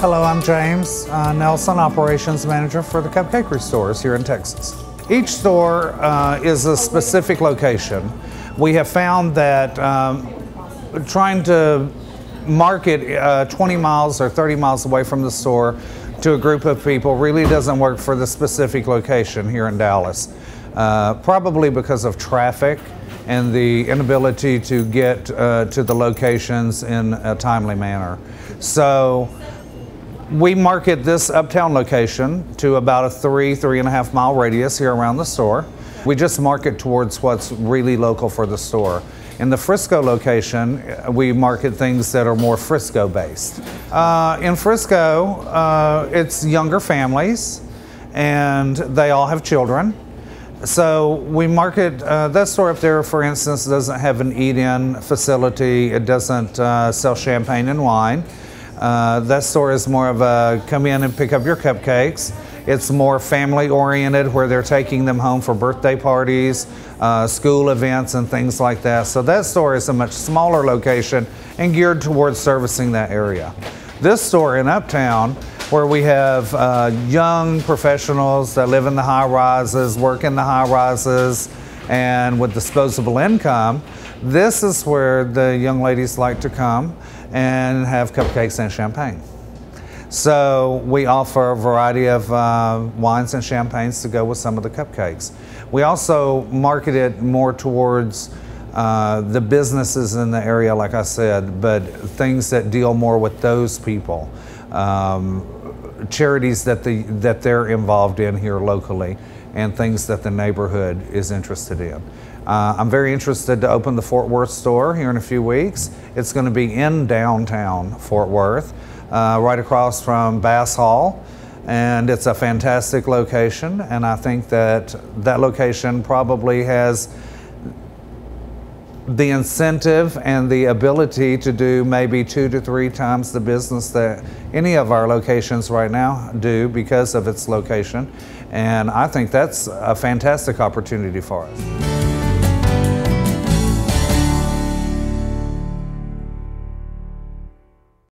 Hello, I'm James uh, Nelson, Operations Manager for the Cupcakery stores here in Texas. Each store uh, is a specific location. We have found that um, trying to market uh, 20 miles or 30 miles away from the store to a group of people really doesn't work for the specific location here in Dallas. Uh, probably because of traffic and the inability to get uh, to the locations in a timely manner. So we market this uptown location to about a three, three and a half mile radius here around the store. We just market towards what's really local for the store. In the Frisco location, we market things that are more Frisco based. Uh, in Frisco, uh, it's younger families and they all have children. So we market, uh, that store up there, for instance, doesn't have an eat-in facility. It doesn't uh, sell champagne and wine. Uh, that store is more of a come in and pick up your cupcakes. It's more family oriented where they're taking them home for birthday parties, uh, school events, and things like that. So that store is a much smaller location and geared towards servicing that area. This store in Uptown, where we have uh, young professionals that live in the high rises, work in the high rises, and with disposable income, this is where the young ladies like to come and have cupcakes and champagne. So we offer a variety of uh, wines and champagnes to go with some of the cupcakes. We also market it more towards uh, the businesses in the area, like I said, but things that deal more with those people. Um, charities that, the, that they're involved in here locally and things that the neighborhood is interested in. Uh, I'm very interested to open the Fort Worth store here in a few weeks. It's going to be in downtown Fort Worth, uh, right across from Bass Hall. And it's a fantastic location, and I think that that location probably has the incentive and the ability to do maybe two to three times the business that any of our locations right now do because of its location. And I think that's a fantastic opportunity for us.